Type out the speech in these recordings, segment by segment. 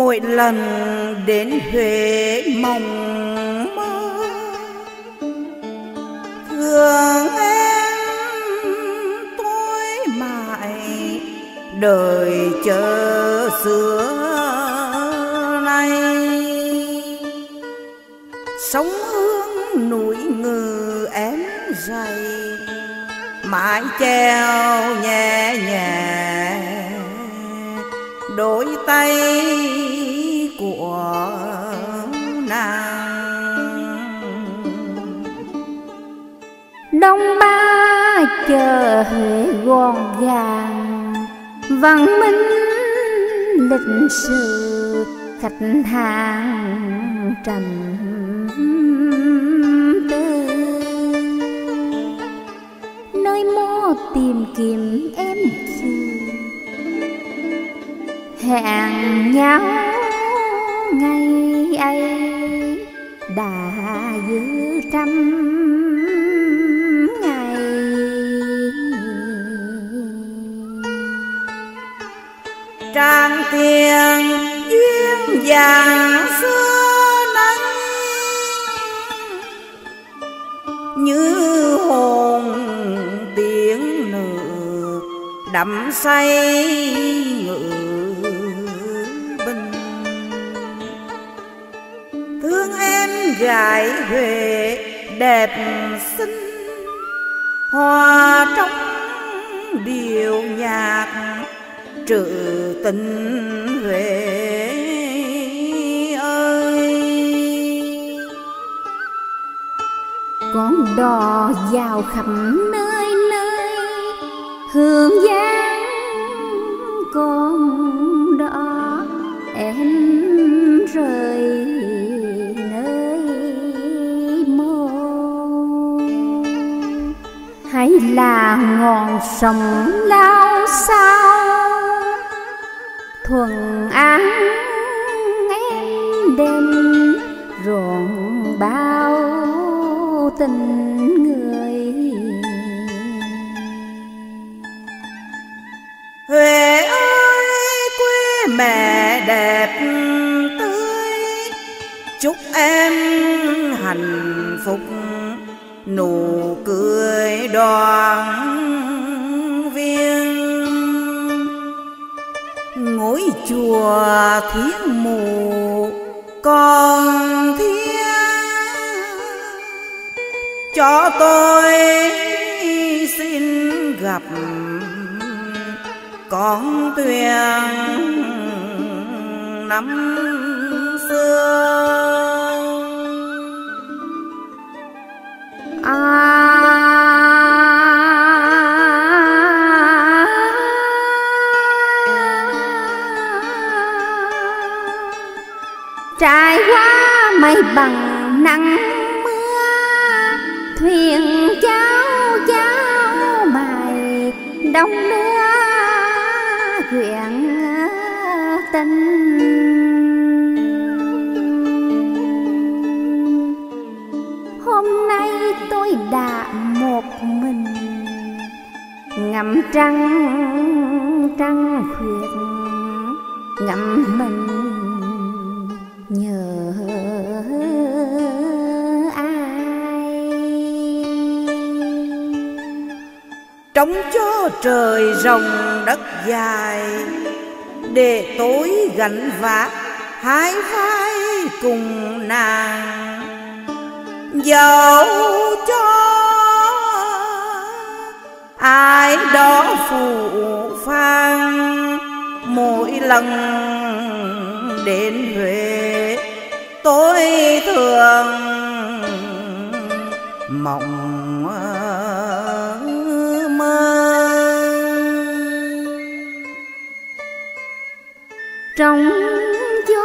mỗi lần đến Huế mong mơ. Thương em tôi mãi đời chờ xưa nay. Sống hương núi ngừ em dày, mãi treo nhẹ nhẹ đôi tay đông ba chờ huệ gòn gàng, văn minh lịch sự khách hàng trầm tư. Nơi mô tìm kiếm em chưa hẹn nhau ngày ấy đã giữ trăm ngày. Trang tiền duyên vàng xưa nay, như hồn tiếng nữ đắm say ngựa gái huệ đẹp xinh. Hoa trong điệu nhạc trữ tình huệ ơi. Con đò vào khắp nơi nơi, hương giang hay là ngọn sông lao sao. Thuần áng em đêm, ruộng bao tình người. Huệ ơi, quê mẹ đẹp tươi, chúc em hạnh phúc nụ cười đoàn viên. Ngôi chùa thiên mù còn thiên cho tôi xin gặp con tuyền năm xưa. Qua bằng nắng mưa. Thuyền cháo cháo mài đông đưa chuyện tình. Hôm nay tôi đã một mình, ngắm trăng trăng khuyết ngắm mình. Trống cho trời rồng đất dài, để tối gánh vác hai vai cùng nàng. Dẫu cho ai đó phụ phang, mỗi lần đến Huế, tôi thường mộng trong gió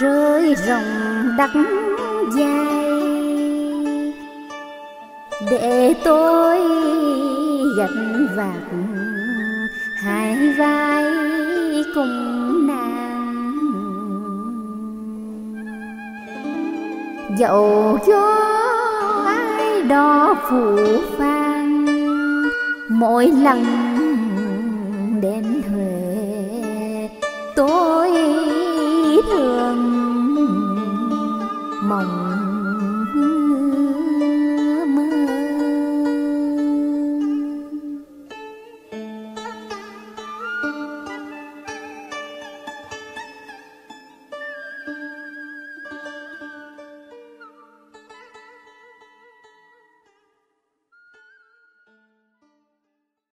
trời rồng đắng dài. Để tôi gánh vạc hai vai cùng nàng. Dẫu cho ai đó phụ phan mỗi lần